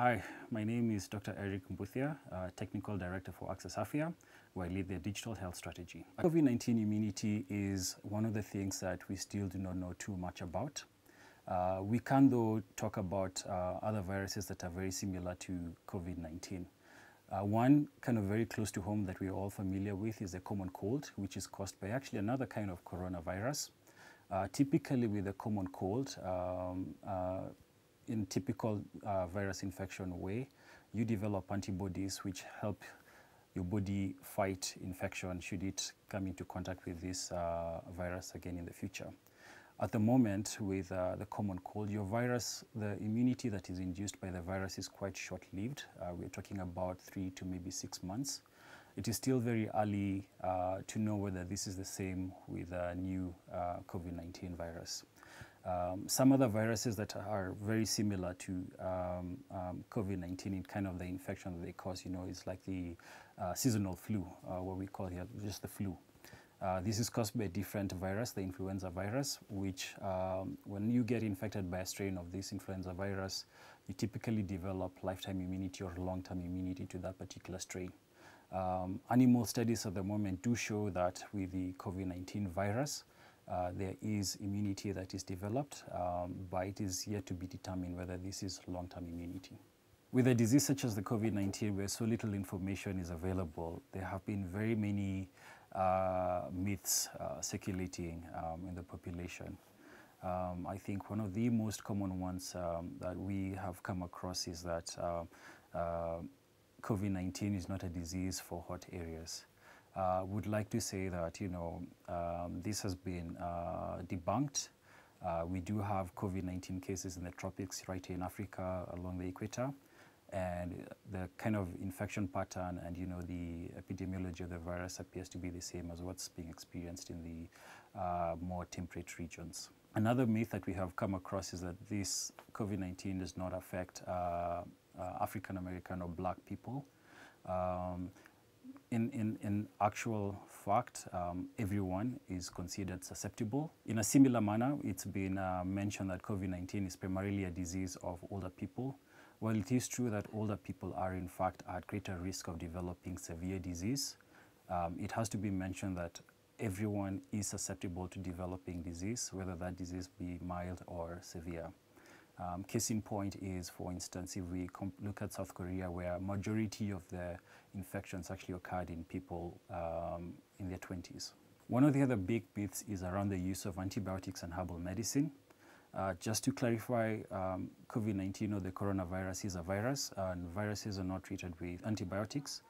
Hi, my name is Dr. Eric Mbuthia, uh, Technical Director for Access Afia, where I lead the digital health strategy. COVID-19 immunity is one of the things that we still do not know too much about. Uh, we can, though, talk about uh, other viruses that are very similar to COVID-19. Uh, one kind of very close to home that we're all familiar with is the common cold, which is caused by actually another kind of coronavirus. Uh, typically with a common cold, um, uh, in typical uh, virus infection way, you develop antibodies which help your body fight infection should it come into contact with this uh, virus again in the future. At the moment, with uh, the common cold, your virus, the immunity that is induced by the virus is quite short-lived. Uh, we're talking about three to maybe six months. It is still very early uh, to know whether this is the same with a new uh, COVID-19 virus. Um, some other viruses that are very similar to um, um, COVID-19 in kind of the infection that they cause, you know, is like the uh, seasonal flu, uh, what we call here just the flu. Uh, this is caused by a different virus, the influenza virus, which um, when you get infected by a strain of this influenza virus, you typically develop lifetime immunity or long-term immunity to that particular strain. Um, animal studies at the moment do show that with the COVID-19 virus, uh, there is immunity that is developed, um, but it is yet to be determined whether this is long-term immunity. With a disease such as the COVID-19, where so little information is available, there have been very many uh, myths uh, circulating um, in the population. Um, I think one of the most common ones um, that we have come across is that uh, uh COVID-19 is not a disease for hot areas. Uh, would like to say that you know um, this has been uh, debunked. we do have COVID-19 cases in the tropics right here in Africa along the equator and the kind of infection pattern and you know the epidemiology of the virus appears to be the same as what's being experienced in the uh, more temperate regions. Another myth that we have come across is that this COVID-19 does not affect uh, uh, African American or black people. Um, in, in, in actual fact, um, everyone is considered susceptible. In a similar manner, it's been uh, mentioned that COVID-19 is primarily a disease of older people, while it is true that older people are in fact at greater risk of developing severe disease, um, it has to be mentioned that everyone is susceptible to developing disease, whether that disease be mild or severe. Um, case in point is, for instance, if we look at South Korea, where majority of the infections actually occurred in people um, in their 20s. One of the other big myths is around the use of antibiotics and herbal medicine. Uh, just to clarify, um, COVID-19 or the coronavirus is a virus, and viruses are not treated with antibiotics.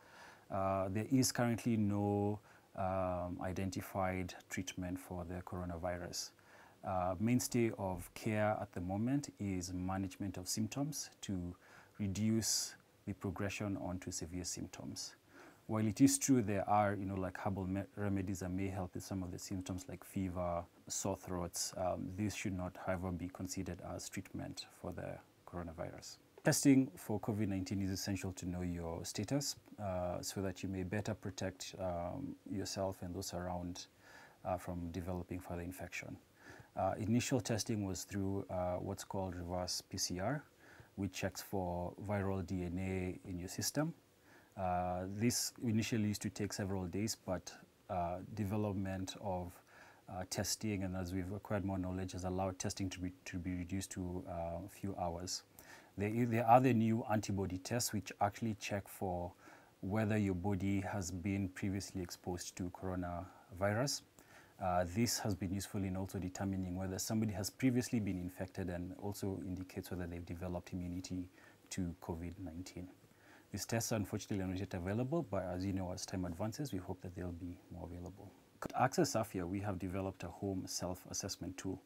Uh, there is currently no um, identified treatment for the coronavirus. Uh, mainstay of care at the moment is management of symptoms to reduce the progression onto severe symptoms. While it is true there are, you know, like herbal remedies that may help with some of the symptoms like fever, sore throats, um, this should not, however, be considered as treatment for the coronavirus. Testing for COVID-19 is essential to know your status uh, so that you may better protect um, yourself and those around uh, from developing further infection. Uh, initial testing was through uh, what's called reverse PCR, which checks for viral DNA in your system. Uh, this initially used to take several days, but development of uh, testing and as we've acquired more knowledge has allowed testing to be, to be reduced to uh, a few hours. There, there are the new antibody tests which actually check for whether your body has been previously exposed to coronavirus. Uh, this has been useful in also determining whether somebody has previously been infected and also indicates whether they've developed immunity to COVID-19. These tests are unfortunately not yet available, but as you know, as time advances, we hope that they'll be more available. At Access Afia, we have developed a home self-assessment tool.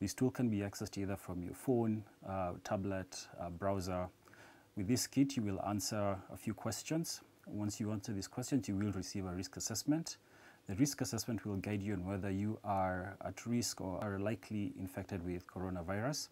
This tool can be accessed either from your phone, uh, tablet, uh, browser. With this kit, you will answer a few questions. Once you answer these questions, you will receive a risk assessment. The risk assessment will guide you on whether you are at risk or are likely infected with coronavirus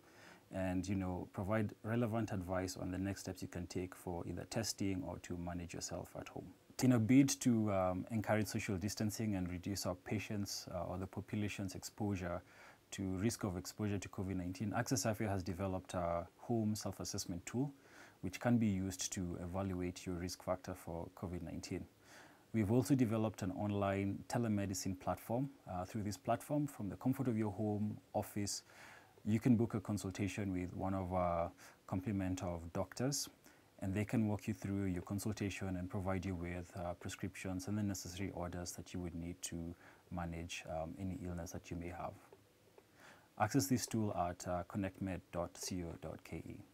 and you know provide relevant advice on the next steps you can take for either testing or to manage yourself at home. In a bid to um, encourage social distancing and reduce our patients uh, or the population's exposure to risk of exposure to COVID-19, Access Afia has developed a home self-assessment tool which can be used to evaluate your risk factor for COVID-19. We've also developed an online telemedicine platform. Uh, through this platform, from the comfort of your home, office, you can book a consultation with one of our complement of doctors and they can walk you through your consultation and provide you with uh, prescriptions and the necessary orders that you would need to manage um, any illness that you may have. Access this tool at uh, connectmed.co.ke.